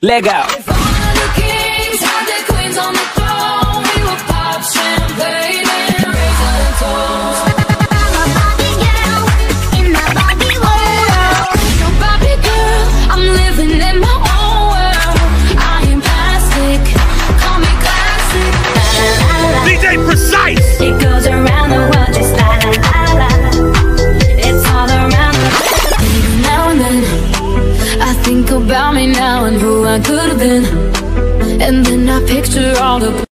legal. think about me now and who I could've been. And then I picture all the